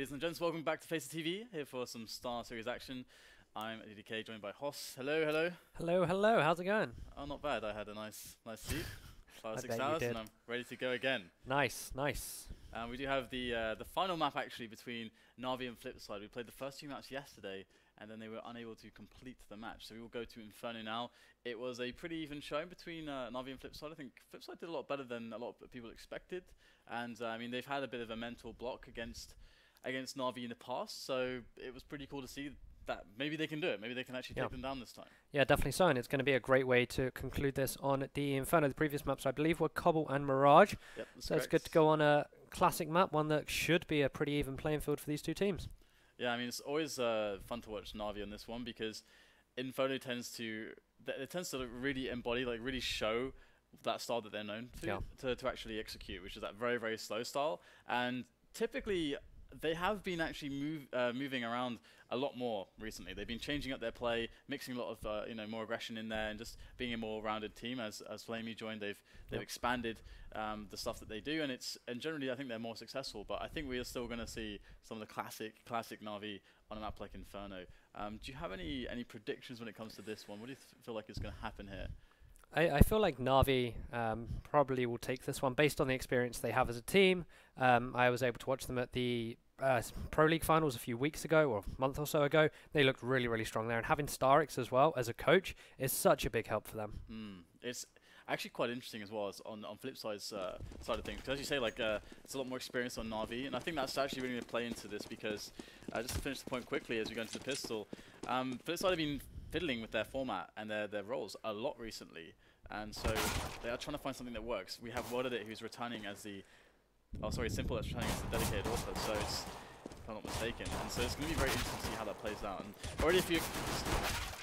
ladies and gents. Welcome back to FACEIT TV, here for some Star Series action. I'm DDK, joined by Hoss. Hello, hello. Hello, hello. How's it going? Oh, not bad. I had a nice, nice sleep, five or six hours, and I'm ready to go again. Nice, nice. Um, we do have the uh, the final map actually between Navi and Flipside. We played the first two maps yesterday, and then they were unable to complete the match. So we will go to Inferno now. It was a pretty even showing between uh, Navi and Flipside. I think Flipside did a lot better than a lot of people expected, and uh, I mean they've had a bit of a mental block against against Navi in the past. So it was pretty cool to see that maybe they can do it. Maybe they can actually Yeah. take them down this time. Yeah, definitely so. And it's going to be a great way to conclude this on the Inferno. The previous maps, I believe, were Cobble and Mirage. Yep, So it's good to go on a classic map, one that should be a pretty even playing field for these two teams. Yeah, I mean it's always uh, fun to watch Navi on this one because Inferno tends to it tends to really embody, like really show that style that they're known to, Yeah. to to actually execute, which is that very very slow style. And typically they have been actually move, uh, moving around a lot more recently. They've been changing up their play, mixing a lot of uh, you know more aggression in there, and just being a more rounded team. As as flamie joined, they've they've Yep. expanded um, the stuff that they do, and it's and generally I think they're more successful. But I think we are still going to see some of the classic classic Navi on a map like Inferno. Um, do you have any any predictions when it comes to this one? What do you feel like is going to happen here? I, I feel like Navi um, probably will take this one based on the experience they have as a team. Um, I was able to watch them at the uh, Pro League finals a few weeks ago or a month or so ago. They looked really, really strong there. And having Starix as well as a coach is such a big help for them. Mm. It's actually quite interesting as well as on on Flipside's uh, side of things. 'Cause as you say, like uh, it's a lot more experience on Navi, and I think that's actually really going to play into this because uh, just to finish the point quickly as we go into the pistol, um, Flipside have been fiddling with their format and their their roles a lot recently, and so they are trying to find something that works. We have WorldEdit who's returning as the oh sorry Simple that's returning as the dedicated AWPer, so it's if I'm not mistaken, and so it's going to be very interesting to see how that plays out. And already a few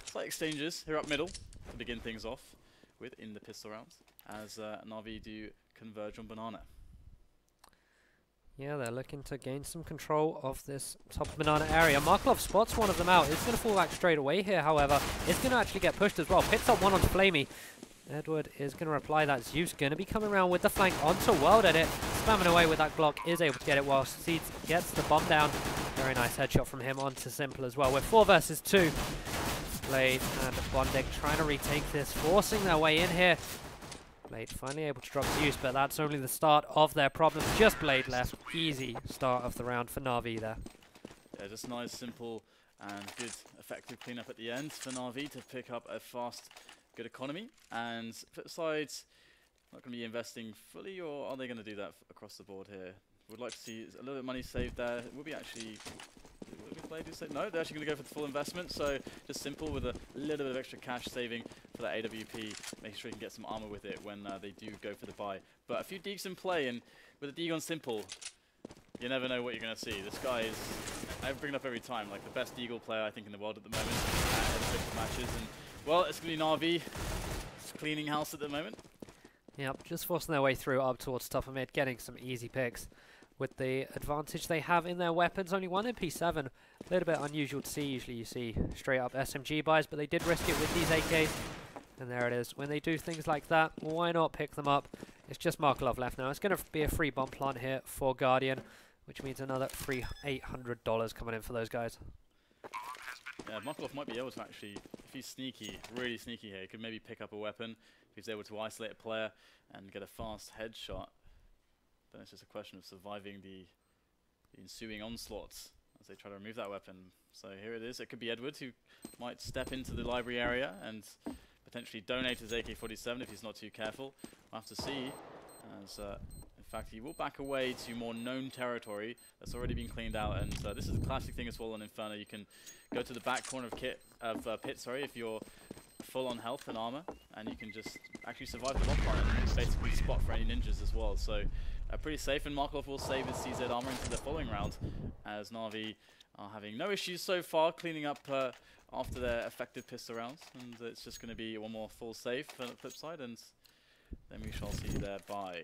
slight exchanges here up middle to begin things off with in the pistol rounds as uh, Navi do converge on Banana. Yeah, they're looking to gain some control of this top banana area. Markov spots one of them out. It's going to fall back straight away here, however. It's going to actually get pushed as well. Picks up one onto flamie. Edward is going to reply that Zeus going to be coming around with the flank onto World Edit. Spamming away with that Glock, is able to get it while seized gets the bomb down. Very nice headshot from him onto Simple as well. We're four versus two. Blade and Bondik trying to retake this, forcing their way in here. Blade finally able to drop Zeus, but that's only the start of their problem. Just Blade left. Easy start of the round for Navi there. Yeah, just nice, simple, and good, effective cleanup at the end for Navi to pick up a fast, good economy. And Flipside's not going to be investing fully, or are they going to do that across the board here? Would like to see a little bit of money saved there. Will be actually. Blade do say no? They're actually going to go for the full investment. So just simple with a little bit of extra cash saving for that AWP, making sure you can get some armor with it when uh, they do go for the buy. But a few deeks in play, and with a deg on simple, you never know what you're going to see. This guy is, I bring it up every time, like the best Deagle player I think in the world at the moment uh, in the matches. And well, it's going to be Navi. It's cleaning house at the moment. Yep, just forcing their way through up towards top of mid, getting some easy picks with the advantage they have in their weapons. Only one MP7, a little bit unusual to see. Usually you see straight up SMG buys, but they did risk it with these AKs. And there it is. When they do things like that, why not pick them up? It's just Marklov left now. It's going to be a free bomb plant here for Guardian, which means another free $800 coming in for those guys. Yeah, Markov might be able to actually, if he's sneaky, really sneaky here, he could maybe pick up a weapon. If he's able to isolate a player and get a fast headshot, then it's just a question of surviving the, the ensuing onslaughts as they try to remove that weapon. So here it is. It could be Edward who might step into the library area and potentially donate his AK-47 if he's not too careful. We'll have to see. As uh, in fact, he will back away to more known territory that's already been cleaned out. And uh, this is a classic thing as well on Inferno. You can go to the back corner of kit of uh, pit, sorry, if you're full on health and armor, and you can just actually survive the bomb plant and basically spot for any ninjas as well. So uh, pretty safe, and Markov will save his CZ armor into the following round, as Navi are having no issues so far cleaning up uh, after their effective pistol rounds, and it's just going to be one more full save on the flip side, and then we shall see their bye.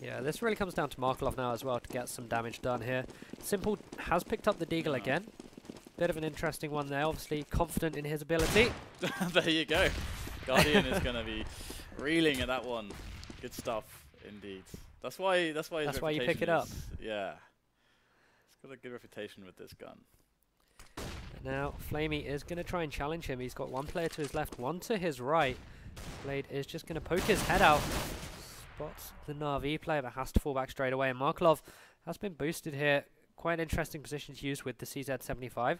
Yeah, this really comes down to Markov now as well to get some damage done here. Simple has picked up the Deagle Oh. again. Bit of an interesting one there, obviously confident in his ability. there you go. Guardian is going to be reeling at that one. Good stuff, indeed. That's why. That's why. That's why you pick it up. Yeah. It's got a good reputation with this gun. Now, flamie is going to try and challenge him. He's got one player to his left, one to his right. Blade is just going to poke his head out. Spots the Na'Vi player, but has to fall back straight away. And Markelov has been boosted here. Quite an interesting position to use with the CZ75.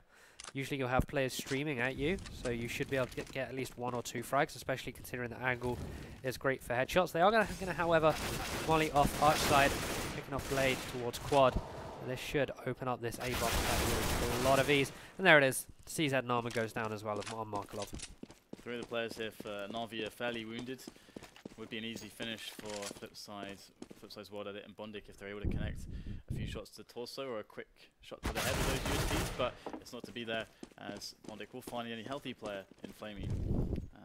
Usually you'll have players streaming at you, so you should be able to get, get at least one or two frags, especially considering the angle is great for headshots. They are going to, however, volley off arch side, picking off Blade towards quad. This should open up this A box with a lot of ease. And there it is. CZ Nama goes down as well on Markelov. Three of the players here for Na'Vi are fairly wounded. Would be an easy finish for Flipside, Flipside's Edit and Bondik if they're able to connect few shots to the torso or a quick shot to the head with those USPs, but it's not to be there as Bondik will find only healthy player in flamie.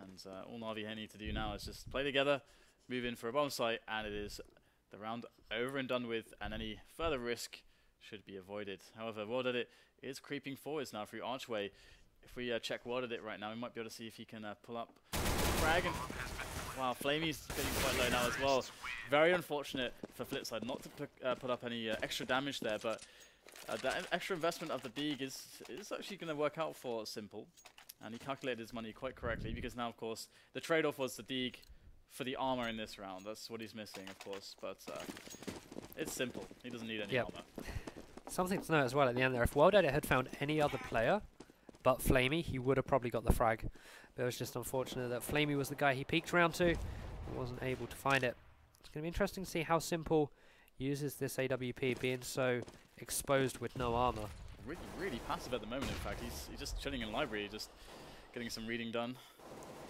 And uh, all Na'Vi need to do now is just play together, move in for a bomb site, and it is the round over and done with, and any further risk should be avoided. However, World Edit is creeping forwards now through Archway. If we uh, check World Edit right now, we might be able to see if he can uh, pull up frag. And wow, flamie's getting quite low now as well. Very unfortunate for Flipside not to put, uh, put up any uh, extra damage there, but uh, that extra investment of the Deeg is, is actually going to work out for Simple. And he calculated his money quite correctly because now, of course, the trade-off was the Deeg for the armor in this round. That's what he's missing, of course, but uh, it's simple. He doesn't need any yep. armor. Something to note as well at the end there, if World Edit had found any other player but flamie, he would have probably got the frag. But it was just unfortunate that flamie was the guy he peeked around to. Wasn't able to find it. It's going to be interesting to see how Simple uses this AWP being so exposed with no armor. Really, really passive at the moment, in fact. He's, he's just chilling in library, just getting some reading done,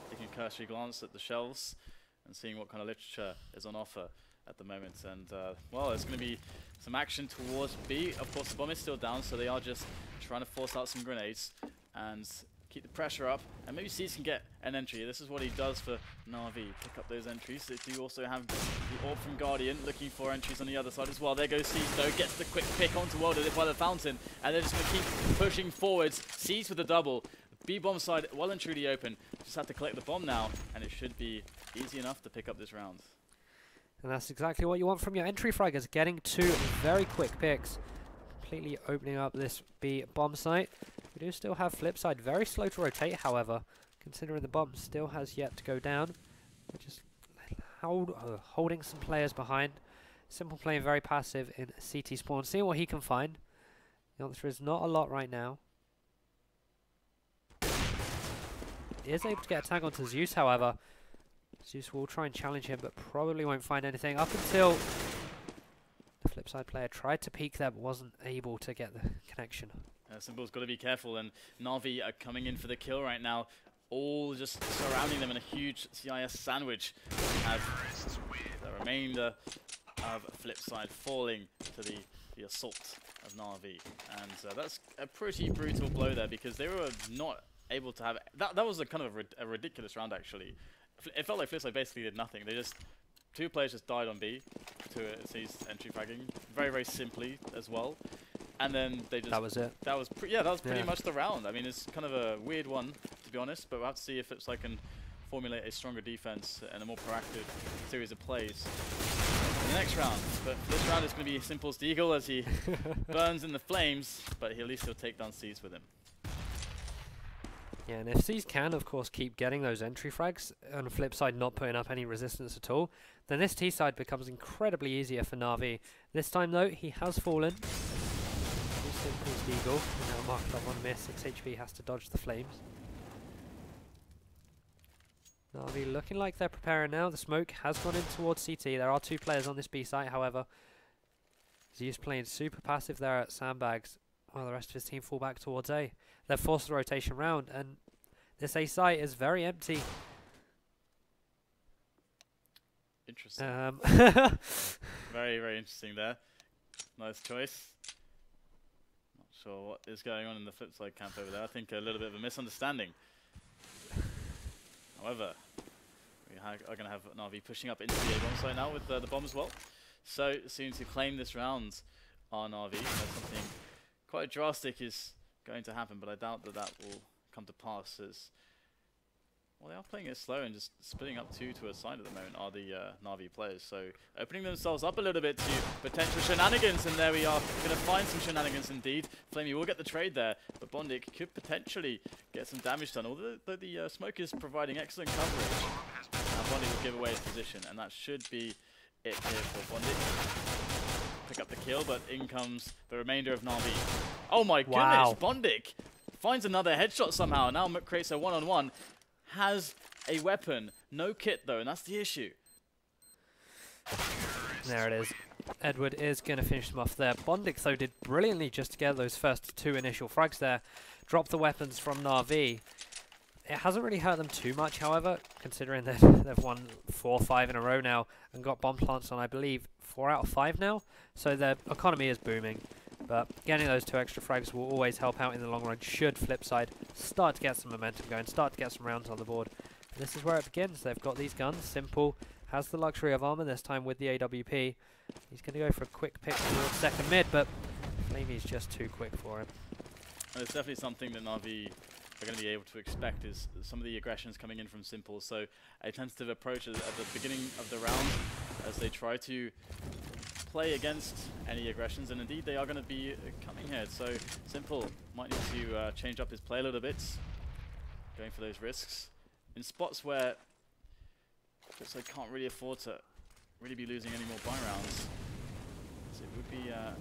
taking a cursory glance at the shelves and seeing what kind of literature is on offer at the moment. And, uh, well, there's going to be some action towards B. Of course, the bomb is still down, so they are just trying to force out some grenades and keep the pressure up. And maybe seized can get an entry. This is what he does for Na'Vi, pick up those entries. They do also have the AWP from Guardian looking for entries on the other side as well. There goes seized, though, gets the quick pick onto World by the fountain, and they're just going to keep pushing forwards. seized with the double. B-bomb side well and truly open. Just have to collect the bomb now, and it should be easy enough to pick up this round. And that's exactly what you want from your entry fraggers, getting two very quick picks. Completely opening up this B bomb site. We do still have Flipside, very slow to rotate however, considering the bomb still has yet to go down. Just hold, uh, holding some players behind. Simple playing very passive in CT spawn, seeing what he can find. The answer is not a lot right now. He is able to get a tag onto Zeus however. Zeus will try and challenge him, but probably won't find anything up until the flip side player tried to peek there, but wasn't able to get the connection. Uh, Simple's got to be careful, and Na'Vi are coming in for the kill right now. All just surrounding them in a huge CIS sandwich. Have the remainder of Flipside falling to the, the assault of Na'Vi. And uh, that's a pretty brutal blow there because they were not able to have... That, that was a kind of a, a ridiculous round, actually it felt like Flipside basically did nothing. They just two players just died on B to seized entry fragging very very simply as well, and then they just that was it. That was yeah that was pretty yeah. much the round. I mean it's kind of a weird one to be honest, but we'll have to see if Flipside can formulate a stronger defense and a more proactive series of plays in the next round. But this round is going to be simple as the Eagle as he burns in the flames, but he at least he'll take down seized with him. Yeah, and if seized can, of course, keep getting those entry frags, the flip side not putting up any resistance at all, then this T side becomes incredibly easier for Na'Vi. This time, though, he has fallen. Too simple Eagle. And now mark up one miss. 6 HP has to dodge the flames. Na'Vi looking like they're preparing now. The smoke has gone in towards CT. There are two players on this B site, however. Zeus playing super passive there at Sandbags, while the rest of his team fall back towards A they've forced the rotation round, and this A site is very empty. Interesting. Um very, very interesting there. Nice choice. Not sure what is going on in the flipside camp over there. I think a little bit of a misunderstanding. However, we are going to have Na'Vi pushing up into the A bomb site now with uh, the bomb as well. So, soon to claim this round on Na'Vi. something quite drastic is going to happen, but I doubt that that will come to pass as Well, they are playing it slow and just splitting up two to a side at the moment are the uh, Na'Vi players. So opening themselves up a little bit to potential shenanigans, and there we are. Going to find some shenanigans indeed. flamie will get the trade there, but Bondik could potentially get some damage done. Although the, the uh, smoke is providing excellent coverage, now Bondik will give away his position, and that should be it here for Bondik. Pick up the kill, but in comes the remainder of Na'Vi. Oh my wow. goodness, Bondik finds another headshot somehow. Now creates a one-on-one. -on -one has a weapon. No kit, though, and that's the issue. There it is. Edward is going to finish them off there. Bondik, though, did brilliantly just to get those first two initial frags there. Drop the weapons from Na'Vi. It hasn't really hurt them too much, however, considering that they've won four or five in a row now and got bomb plants on, I believe, four out of five now. So their economy is booming. But getting those two extra frags will always help out in the long run, should Flipside start to get some momentum going, start to get some rounds on the board. And this is where it begins. They've got these guns. Simple has the luxury of armor, this time with the AWP. He's going to go for a quick pick towards second mid, but flamie's just too quick for him. And it's definitely something that Na'Vi are going to be able to expect is some of the aggressions coming in from Simple. So a tentative approach at the beginning of the round as they try to play against any aggressions, and indeed they are going to be coming here. So Simple might need to uh, change up his play a little bit, going for those risks. In spots where they can't really afford to really be losing any more buy rounds. So it would be uh,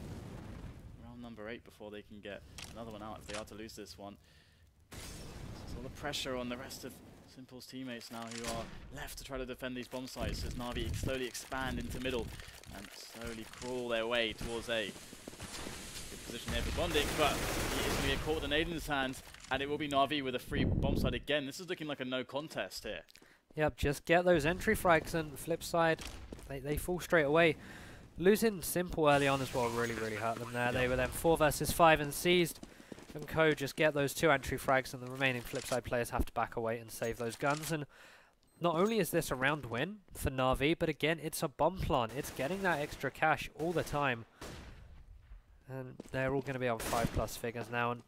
round number 8 before they can get another one out if they are to lose this one. So all the pressure on the rest of Simple's teammates now who are left to try to defend these bomb sites as Na'Vi slowly expand into middle and slowly crawl their way towards A. Good position there for Bondik, but he is going to get caught with an Aiden's hand, and it will be Na'Vi with a free bomb site again. This is looking like a no contest here. Yep, just get those entry frags and flip side, they, they fall straight away. Losing Simple early on as well really, really hurt them there. Yep. They were then 4 versus 5 and seized. And Co just get those two entry frags and the remaining flipside players have to back away and save those guns. And not only is this a round win for Na'Vi, but again, it's a bomb plant. It's getting that extra cash all the time. And they're all going to be on 5 plus figures now. And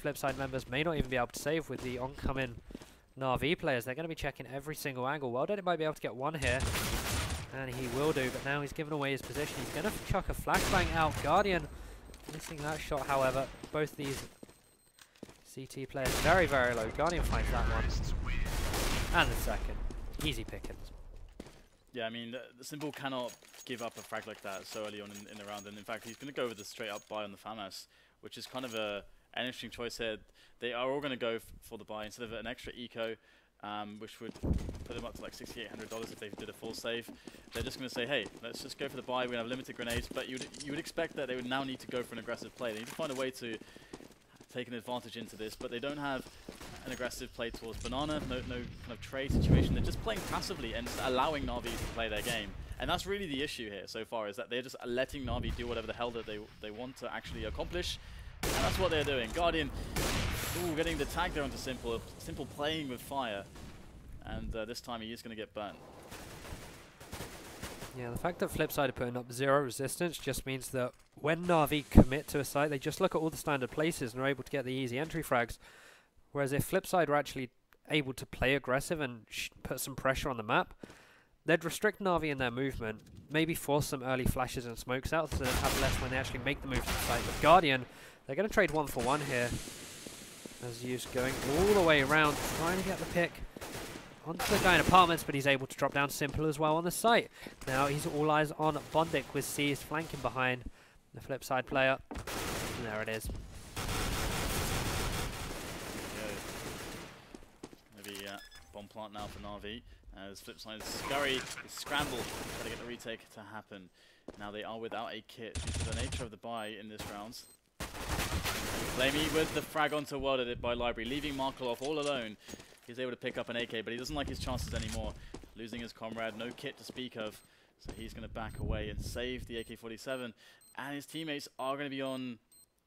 Flipside members may not even be able to save with the oncoming Na'Vi players. They're going to be checking every single angle. Well done, might be able to get one here. And he will do, but now he's given away his position. He's going to chuck a flashbang out. Guardian missing that shot, however. Both these CT players very, very low. Guardian finds that one. And the second. Easy pickings. Yeah, I mean, the, Simple cannot give up a frag like that so early on in, in the round. And in fact, he's going to go with a straight up buy on the FAMAS, which is kind of a, an interesting choice here. They are all going to go for the buy instead of an extra eco, um, which would put them up to like $6,800 if they did a full save. They're just going to say, hey, let's just go for the buy. We have limited grenades. But you would expect that they would now need to go for an aggressive play. They need to find a way to take an advantage into this, but they don't have an aggressive play towards Banana, no, no kind of trade situation. They're just playing passively and allowing Na'Vi to play their game. And that's really the issue here so far, is that they're just letting Na'Vi do whatever the hell that they, they want to actually accomplish. And that's what they're doing. Guardian, ooh, getting the tag there onto Simple. Simple playing with fire. And uh, this time he is going to get burnt. Yeah, the fact that Flipside are putting up zero resistance just means that when Na'Vi commit to a site, they just look at all the standard places and are able to get the easy entry frags. Whereas if Flipside were actually able to play aggressive and put some pressure on the map, they'd restrict Na'Vi in their movement, maybe force some early flashes and smokes out so they have less when they actually make the move to the site. But Guardian, they're going to trade one for one here. As Use going all the way around, trying to get the pick onto the guy in apartments, but he's able to drop down Simple as well on the site. Now he's all eyes on Bondik with Seized flanking behind the flip side player. And there it is. Maybe uh, bomb plant now for Na'Vi. As Flipside scurry, scramble, try to get the retake to happen. Now they are without a kit due to the nature of the buy in this round. flamie with the frag onto WorldEdit by Library, leaving Markelov all alone. He's able to pick up an AK, but he doesn't like his chances anymore. Losing his comrade, no kit to speak of. So he's going to back away and save the AK-47. And his teammates are going to be on,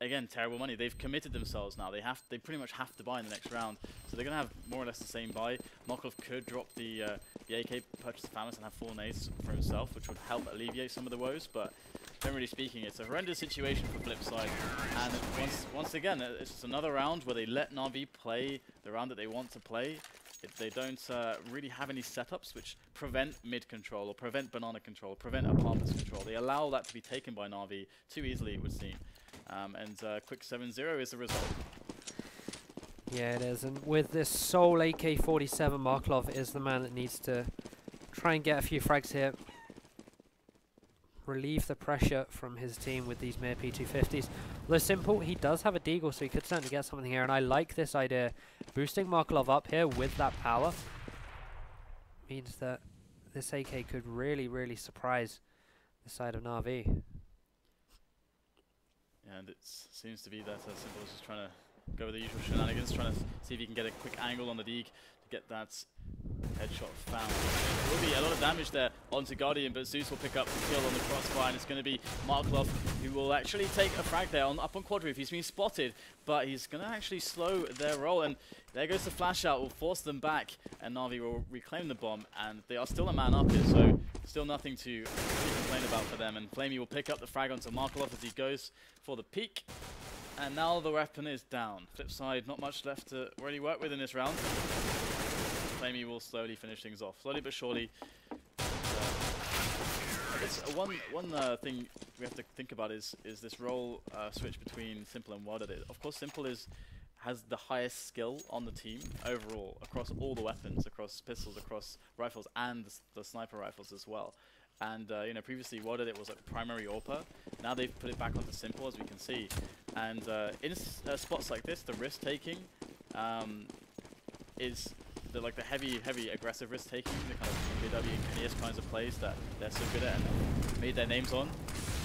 again, terrible money. They've committed themselves now. They have, they pretty much have to buy in the next round. So they're going to have more or less the same buy. Markov could drop the, uh, the AK, purchase the FAMAS, and have four nades for himself, which would help alleviate some of the woes. But generally speaking, it's a horrendous situation for Flipside. And once, once again, it's just another round where they let Na'Vi play the round that they want to play. It, they don't uh, really have any setups which prevent mid control or prevent banana control, or prevent apartments control. They allow that to be taken by Na'Vi too easily, it would seem. Um, and uh, quick 7-0 is the result. Yeah, it is. And with this sole AK-47, Marklov is the man that needs to try and get a few frags here. Relieve the pressure from his team with these mere P250s. Although simple, he does have a Deagle, so he could certainly get something here. And I like this idea. Boosting Marklov up here with that power means that this AK could really, really surprise the side of Na'Vi. And it seems to be that uh, Simple is just trying to go with the usual shenanigans, trying to see if he can get a quick angle on the Deagle to get that headshot found. There will be a lot of damage there onto Guardian, but Zeus will pick up the kill on the crossfire, and it's going to be Marklov who will actually take a frag there on, up on quad roof. He's been spotted, but he's going to actually slow their roll, and there goes the flash out, will force them back, and Na'Vi will reclaim the bomb, and they are still a man up here, so still nothing to complain about for them, and flamie will pick up the frag onto Marklov as he goes for the peak, and now the weapon is down. Flip side, not much left to really work with in this round. Flamie will slowly finish things off, slowly but surely. Uh, uh, one one uh, thing we have to think about is is this role uh, switch between Simple and WorldEdit. Of course, Simple is has the highest skill on the team overall across all the weapons, across pistols, across rifles, and the, the sniper rifles as well. And uh, you know, previously WorldEdit was like primary AWPer. Now they've put it back onto simple, as we can see. And uh, in uh, spots like this, the risk taking um, is the like the heavy, heavy aggressive risk taking, the kind of BW and NES kinds of plays that they're so good at and made their names on.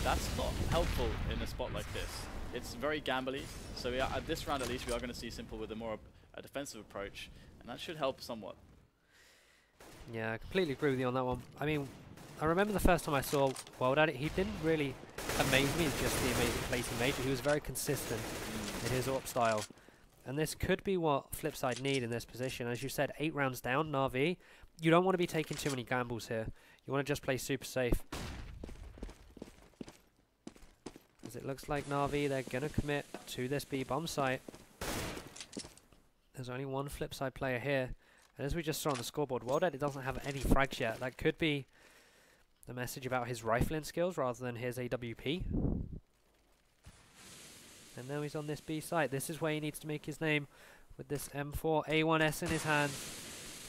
That's not helpful in a spot like this. It's very gambly. So are, at this round, at least, we are going to see simple with a more a defensive approach, and that should help somewhat. Yeah, I completely agree with you on that one. I mean, I remember the first time I saw WorldEdit, he didn't really amaze me just the amazing plays he made, but he was very consistent in his AWP style. And this could be what Flipside need in this position. As you said, eight rounds down, Na'Vi. You don't want to be taking too many gambles here. You want to just play super safe. As it looks like Na'Vi, they're going to commit to this B bomb site. There's only one Flipside player here. And as we just saw on the scoreboard, World Edit doesn't have any frags yet. That could be the message about his rifling skills rather than his AWP. And now he's on this B site. This is where he needs to make his name with this M4 A1S in his hand.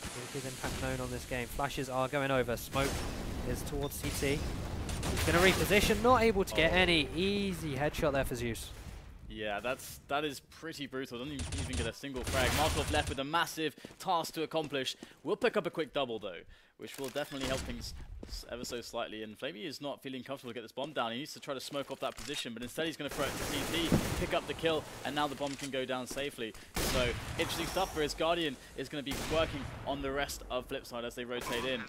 Make his impact known on this game. Flashes are going over. Smoke is towards CT. He's going to reposition. Not able to get oh. any easy headshot there for Zeus. Yeah, that's that is pretty brutal. Doesn't even get a single frag. Markov left with a massive task to accomplish. We'll pick up a quick double though, which will definitely help things ever so slightly. And flamie is not feeling comfortable to get this bomb down. He needs to try to smoke off that position, but instead he's going to throw it to CT, pick up the kill, and now the bomb can go down safely. So interesting stuff for his Guardian is going to be working on the rest of Flipside as they rotate in.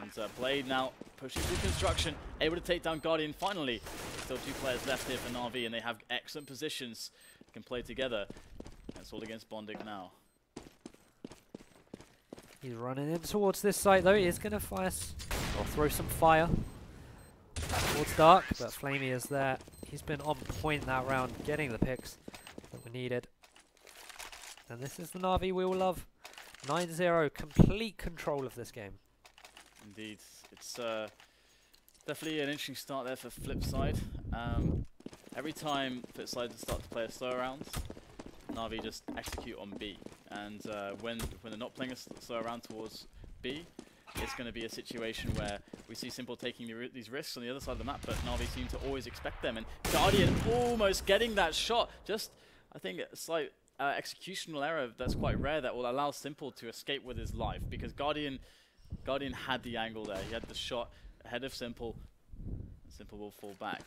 And uh, Blade now pushing through construction, able to take down Guardian finally. Still two players left here for Na'Vi, and they have excellent positions. Can play together. That's all against Bondik now. He's running in towards this site though. He is going to fire or throw some fire towards Dark, but flamie is there. He's been on point that round, getting the picks that we needed. And this is the Na'Vi we all love. 9-0, complete control of this game. Indeed. It's uh, definitely an interesting start there for Flipside. Um, every time Flipside start to play a slow round, Na'Vi just execute on B. And uh, when when they're not playing a slow round towards B, it's going to be a situation where we see Simple taking the, these risks on the other side of the map, but Na'Vi seem to always expect them. And Guardian almost getting that shot. Just, I think, a slight uh, executional error that's quite rare that will allow Simple to escape with his life because Guardian, Guardian had the angle there. He had the shot ahead of Simple. Simple will fall back.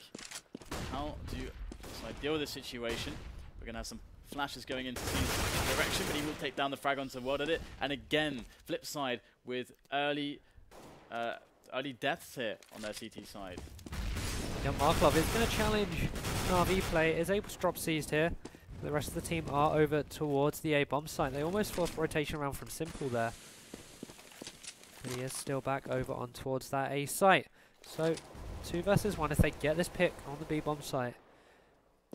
How do you so deal with this situation? We're going to have some flashes going into seized direction, but he will take down the frag onto World Edit. And again, flip side with early uh, early deaths here on their CT side. Yeah, Marklov is going to challenge an RV play, is able to drop seized here. The rest of the team are over towards the A bomb site. They almost forced rotation around from Simple there. But he is still back over on towards that A site. So, two versus one. If they get this pick on the B bomb site,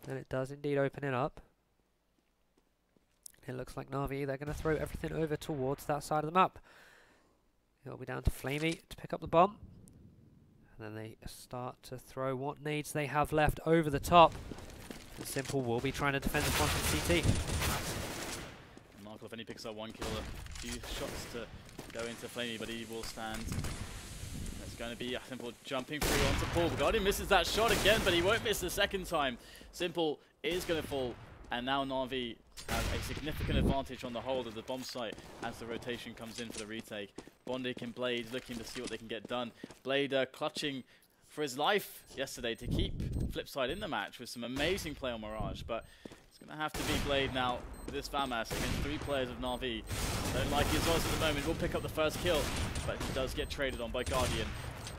then it does indeed open it up. It looks like Na'Vi, they're going to throw everything over towards that side of the map. It'll be down to flamie to pick up the bomb. And then they start to throw what nades they have left over the top. And Simple will be trying to defend this one from CT. Markov, if any picks up one kill, a few shots to go into flamie, but he will stand. It's going to be Simple jumping through onto Paul. Guardian misses that shot again, but he won't miss the second time. Simple is going to fall, and now Na'Vi a significant advantage on the hold of the bomb site as the rotation comes in for the retake. Bondik and Blade looking to see what they can get done. Blade uh, clutching for his life yesterday to keep Flipside in the match with some amazing play on Mirage, but it's going to have to be Blade now with this FAMAS against three players of Na'Vi. Don't like his odds at the moment. Will pick up the first kill, but he does get traded on by Guardian.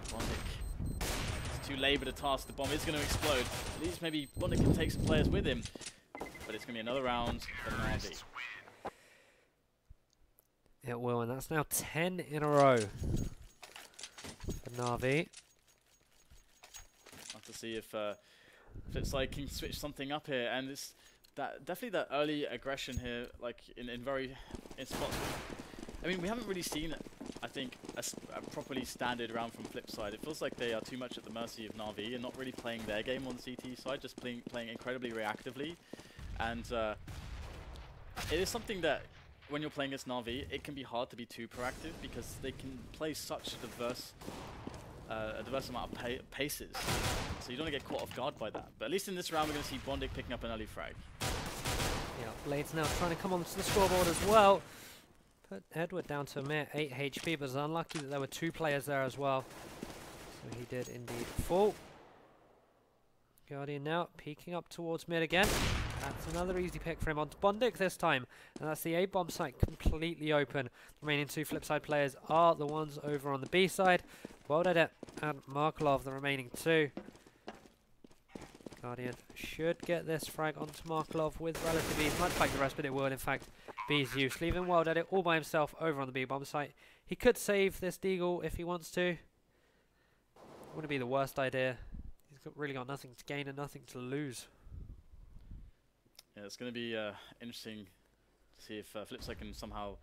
Bondik. It's too labored a task. The bomb is going to explode. At least maybe Bondik can take some players with him. But it's going to be another round for Na'Vi. It will, and that's now 10 in a row for Na'Vi. have to see if uh, Flipside can switch something up here, and it's that definitely that early aggression here, like in, in very in spots. I mean, we haven't really seen, I think, a, a, properly standard round from Flipside. It feels like they are too much at the mercy of Na'Vi and not really playing their game on the CT side, just playing playing incredibly reactively, and uh, it is something that when you're playing as Na'Vi, it can be hard to be too proactive because they can play such a diverse, uh, a diverse amount of pa paces. So you don't want to get caught off guard by that. But at least in this round, we're going to see Bondik picking up an early frag. Yeah, Blade's now trying to come onto the scoreboard as well. Put Edward down to a mere 8 HP, but it's unlucky that there were two players there as well. So he did indeed fall. Guardian now peeking up towards mid again. That's another easy pick for him onto Bondik this time. And that's the A bomb site completely open. The remaining two flipside players are the ones over on the B side. Worldedit and Marklov, the remaining two. Guardian should get this frag onto Marklov with relative ease, much like the rest, but it will in fact be his use. Leaving Edit all by himself over on the B bomb site. He could save this Deagle if he wants to. Wouldn't be the worst idea. He's got, really got nothing to gain and nothing to lose. Yeah, it's going to be uh, interesting to see if uh, Flipside can somehow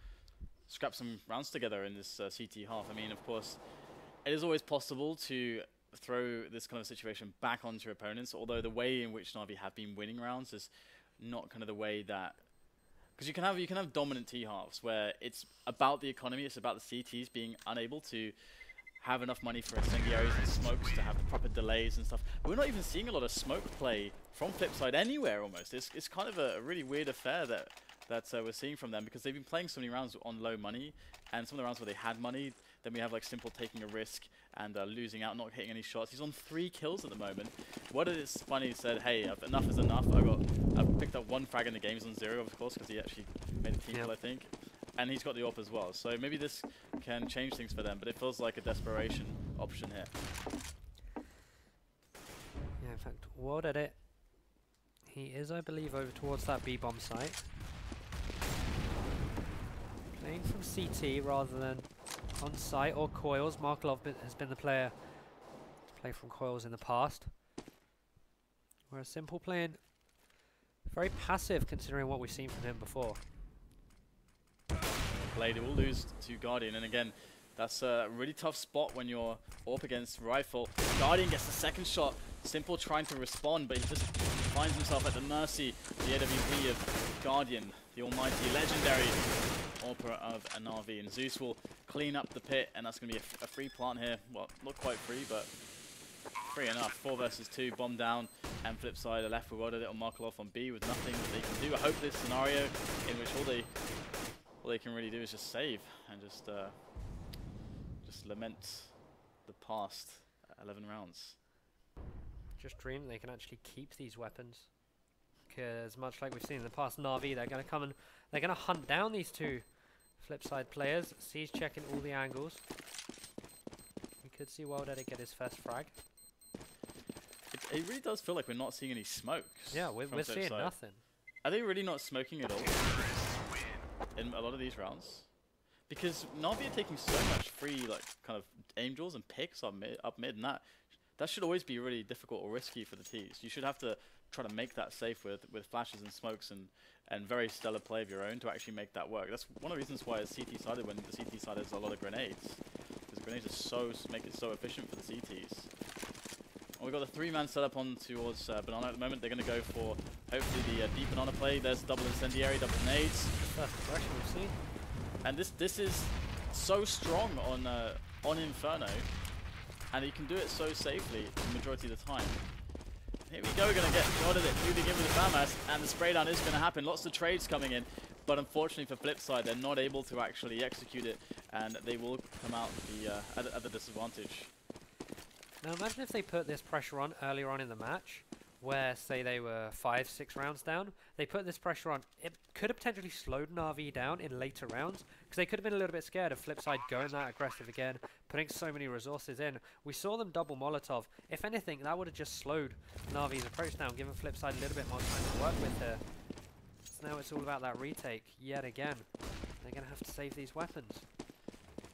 scrap some rounds together in this uh, CT half. I mean, of course, it is always possible to throw this kind of situation back onto opponents, although the way in which Na'Vi have been winning rounds is not kind of the way that because you can have you can have dominant T halves where it's about the economy, it's about the CTs being unable to have enough money for incendiaries and smokes to have the proper delays and stuff. But we're not even seeing a lot of smoke play from Flipside anywhere almost. It's, it's kind of a, a really weird affair that that uh, we're seeing from them because they've been playing so many rounds on low money and some of the rounds where they had money, then we have like Simple taking a risk and uh, losing out, not hitting any shots. He's on three kills at the moment. What is funny said, hey, enough is enough. I got, I picked up one frag in the game. He's on zero, of course, because he actually made a team yep. kill, I think and he's got the op as well. So maybe this can change things for them, but it feels like a desperation option here. Yeah, in fact, World Edit, he is, I believe, over towards that B-bomb site. Playing from CT rather than on site or coils. Marklov has been the player to play from coils in the past. Whereas Simple playing very passive considering what we've seen from him before. Blade will lose to Guardian. And again, that's a really tough spot when you're up against Rifle. Guardian gets the second shot. Simple trying to respond, but he just finds himself at the mercy the AWP of Guardian, the almighty legendary AWPer of Anavi. And Zeus will clean up the pit, and that's going to be a, a free plant here. Well, not quite free, but free enough. Four versus two, bomb down, and flip side, are left with Edit on Markov on B with nothing that they can do. I hope this scenario in which all they all they can really do is just save and just uh, just lament the past 11 rounds. Just dream they can actually keep these weapons. Because much like we've seen in the past, Na'Vi, they're going to come and they're going to hunt down these two flipside players. seized checking all the angles. We could see World Edit get his first frag. It, it, really does feel like we're not seeing any smokes. Yeah, we're, we're seeing nothing. Are they really not smoking at all? In a lot of these rounds. Because Na'Vi are taking so much free, like, kind of draws and picks up mid, up mid, and that that should always be really difficult or risky for the T's. You should have to try to make that safe with with flashes and smokes and and very stellar play of your own to actually make that work. That's one of the reasons why it's CT sided when the CT side has a lot of grenades. Because grenades are so make it so efficient for the CTs. Well, we've got a three-man setup on towards uh, Banana at the moment. They're going to go for hopefully the uh, deep Banana play. There's double incendiary, double nades. We've seen. And this this is so strong on uh, on Inferno, and you can do it so safely the majority of the time. Here we go, we're going to get God of it moving in with the FAMAS, and the spray down is going to happen. Lots of trades coming in, but unfortunately for Flipside, they're not able to actually execute it, and they will come out the uh, at, at the disadvantage. Now imagine if they put this pressure on earlier on in the match, where say they were five, six rounds down, they put this pressure on, it could have potentially slowed Na'Vi down in later rounds, because they could have been a little bit scared of Flipside going that aggressive again, putting so many resources in. We saw them double Molotov. If anything, that would have just slowed Na'Vi's approach down, given Flipside a little bit more time to work with here. So now it's all about that retake, yet again. They're going to have to save these weapons.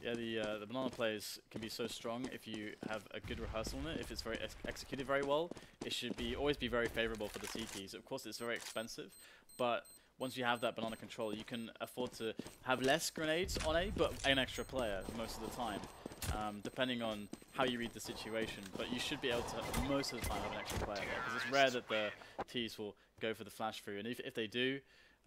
Yeah, the uh, the banana plays can be so strong if you have a good rehearsal on it. If it's very ex executed very well, it should be always be very favorable for the CTs. Of course, it's very expensive, but once you have that banana control, you can afford to have less grenades on A, but an extra player most of the time, um, depending on how you read the situation. But you should be able to, most of the time, have an extra player there, because it's rare that the Ts will go for the flash through, and if, if they do,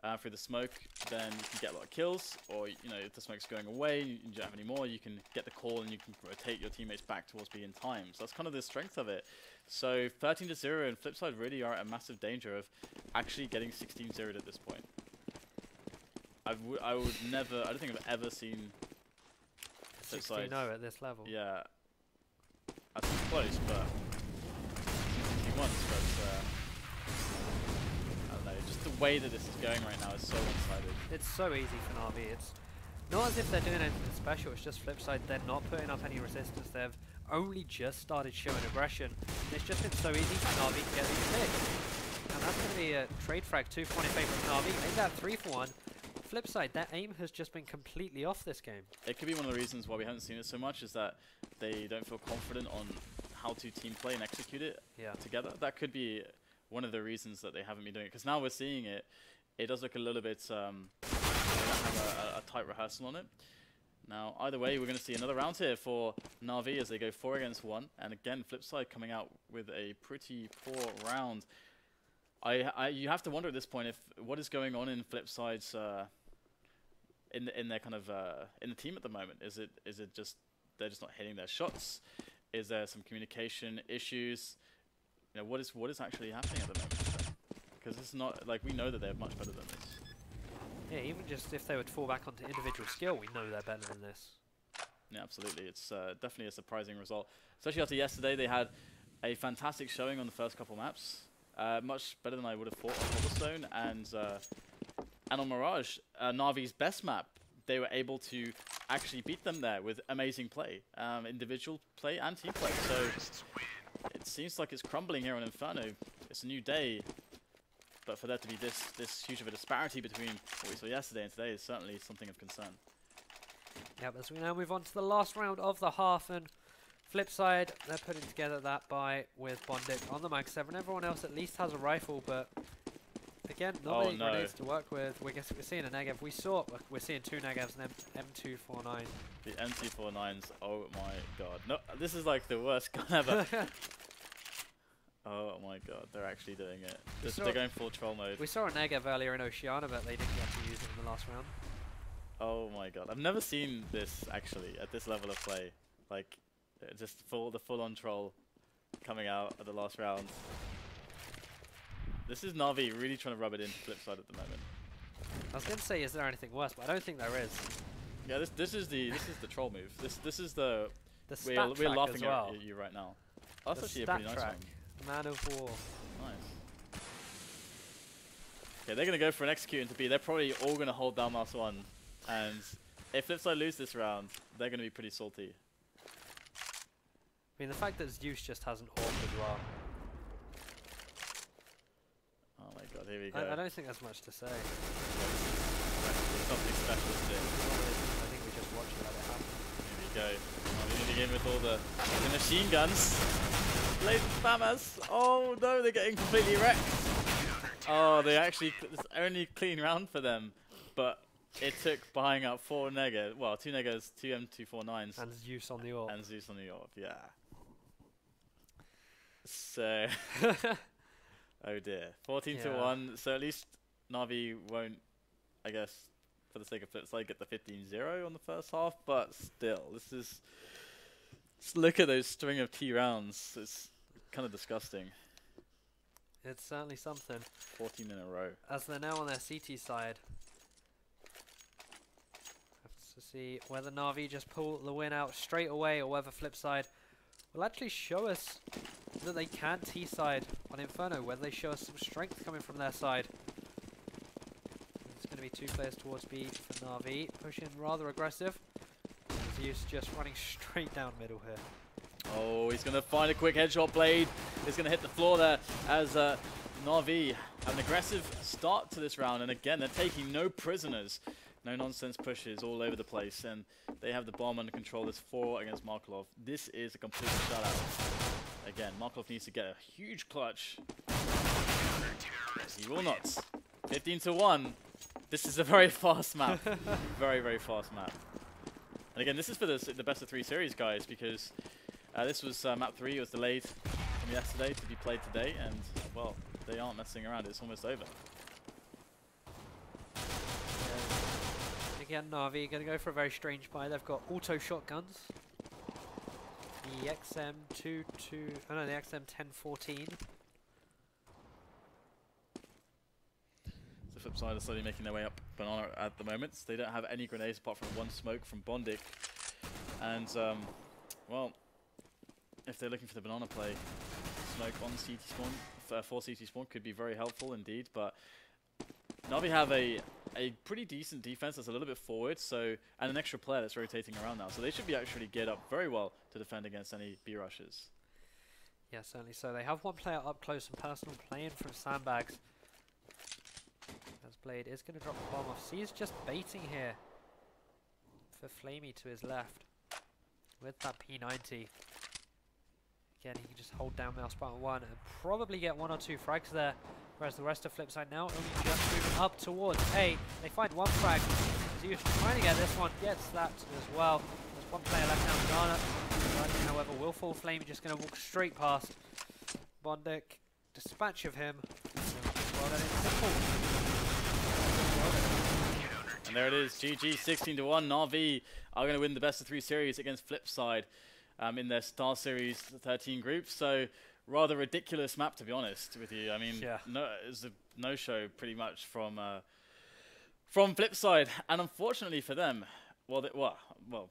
uh, through the smoke, then you can get a lot of kills, or you know if the smoke's going away and you don't have any more, you can get the call and you can rotate your teammates back towards B in time. So that's kind of the strength of it. So 13 to 0 and Flipside really are at a massive danger of actually getting 16 0 at this point. I, I would never, I don't think I've ever seen Flipside. no at this level. Yeah. That's close, but once, but uh, the way that this is going right now is so one-sided. It's so easy for Na'Vi. It's not as if they're doing anything special, it's just flip side, they're not putting up any resistance. They've only just started showing aggression. And it's just been so easy for Na'Vi to get these picks. And that's going to be a trade frag, two for one in favour of Na'Vi. Make that three for one. Flip side, their aim has just been completely off this game. It could be one of the reasons why we haven't seen it so much is that they don't feel confident on how to team play and execute it yeah. together. That could be one of the reasons that they haven't been doing it. Because now we're seeing it, it does look a little bit, um, have a, a, tight rehearsal on it. Now, either way, we're going to see another round here for Na'Vi as they go four against one. And again, Flipside coming out with a pretty poor round. I, I, you have to wonder at this point if what is going on in Flipside's uh, in in their kind of uh, in the team at the moment. Is it is it just they're just not hitting their shots? Is there some communication issues? You know, what is what is actually happening at the moment? Because it's not like we know that they're much better than this. Yeah, even just if they would fall back onto individual skill, we know they're better than this. Yeah, absolutely. It's uh, definitely a surprising result, especially after yesterday. They had a fantastic showing on the first couple maps, uh, much better than I would have thought on Cobblestone and uh, and on Mirage, uh, Navi's best map. They were able to actually beat them there with amazing play, um, individual play and team play. So it seems like it's crumbling here on Inferno. It's a new day, but for there to be this this huge of a disparity between what we saw yesterday and today is certainly something of concern. Yep, as we now move on to the last round of the half, and flip side, they're putting together that buy with Bondik on the Mag 7. Everyone else at least has a rifle, but again, not oh many no. grenades to work with. We guess we're seeing a Negev. We saw we're seeing two Negevs and an M249. The M249s. Oh my god. No, this is like the worst gun ever. Oh my god, they're actually doing it. they're going full troll mode. We saw a Negev earlier in Oceania, but they didn't get to use it in the last round. Oh my god, I've never seen this actually at this level of play. Like, uh, just full the full-on troll coming out at the last round. This is Navi really trying to rub it into Flipside at the moment. I was going to say, is there anything worse, but I don't think there is. Yeah, this this is the this is the troll move. This this is the, the we're we're laughing well. at you right now. That's the actually a pretty nice track. one. Man of War. Nice. Okay, they're going to go for an execute into B. They're probably all going to hold down last one. And if Flipside lose this round, they're going to be pretty salty. I mean, the fact that Zeus just hasn't orked as well. Oh my god, here we go. I, I don't think there's much to say. Something special to do. I think we just watched let it happen. Here we go. Oh, we need to get with all the, the machine guns. Laser spammers. Oh no, they're getting completely wrecked. Oh, they actually it's only clean round for them, but it took buying up four nega, well, two negas, two M249s, And Zeus on the AWP. and Zeus on the AWP. Yeah. So, oh dear, 14 to one. So at least Navi won't, I guess, for the sake of Flipside, get the 15-0 on the first half. But still, this is. Just look at those string of T rounds. It's kind of disgusting. it's certainly something. 14 in a row. As they're now on their CT side. Have to see whether Navi just pull the win out straight away or whether Flipside will actually show us that they can T-side on Inferno, whether they show us some strength coming from their side. It's going to be two players towards B for Navi, pushing rather aggressive. Zeus just running straight down middle here. Oh, he's going to find a quick headshot blade. He's going to hit the floor there as uh, Navi have an aggressive start to this round. And again, they're taking no prisoners. No nonsense pushes all over the place. And they have the bomb under control. There's four against markeloff. This is a complete shutout. Again, markeloff needs to get a huge clutch. He will not. 15 to 1. This is a very fast map. very, very fast map. And again, this is for the, the best of three series, guys, because uh, this was uh, map three. It was delayed from yesterday to be played today, and well, they aren't messing around. It's almost over. And again, Navi going to go for a very strange buy. They've got auto shotguns. The XM22, oh no, the XM1014. The flip side are slowly making their way up banana at the moment. They don't have any grenades apart from one smoke from Bondik. and um, well, if they're looking for the banana play, smoke on CT spawn uh, for CT spawn could be very helpful indeed. But Navi have a a pretty decent defense that's a little bit forward, so and an extra player that's rotating around now, so they should be actually geared up very well to defend against any B rushes. Yeah, certainly so. They have one player up close and personal playing from sandbags. As Blade is going to drop the bomb off. seized just baiting here for flamie to his left with that P90. Again, he can just hold down Mouse button 1 and probably get one or two frags there. Whereas the rest of Flipside now only just moving up towards A. They find one frag. Zeus trying to get this one, gets that as well. There's one player left now. Right, however, Willful Flame just going to walk straight past Bondik. Dispatch of him. Well, it's simple. And there it is, GG 16 to 1. Navi are going to win the best of three series against Flipside um, in their Star Series 13 group. So, rather ridiculous map, to be honest with you. I mean, Yeah. no, it's a no show pretty much from uh, from Flipside. And unfortunately for them, well, they, well, well.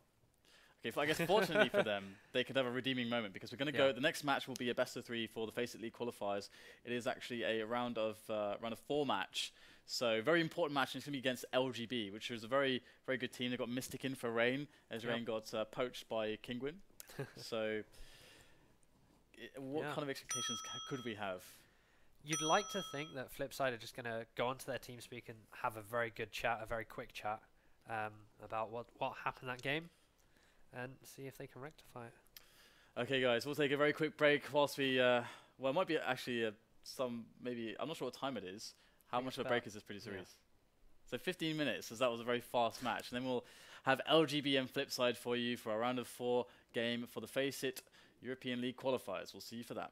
Okay, I guess fortunately for them, they could have a redeeming moment because we're going to Yeah. go. The next match will be a best of three for the FACEIT League qualifiers. It is actually a round of uh, round of four match. So very important match. and It's going to be against LGB, which is a very very good team. They've got Mystic in for Rain, as Yep. Rain got uh, poached by Kinguin. so, what Yeah. kind of expectations could we have? You'd like to think that Flipside are just going to go onto their TeamSpeak and have a very good chat, a very quick chat um, about what, what happened that game and see if they can rectify it. Okay, guys, we'll take a very quick break whilst we. Uh, well, it might be actually uh, some maybe. I'm not sure what time it is. How much of a break is this pretty yeah. So 15 minutes, as that was a very fast match. And then we'll have LGBM Flipside for you for a round of four game for the FACEIT European League qualifiers. We'll see you for that.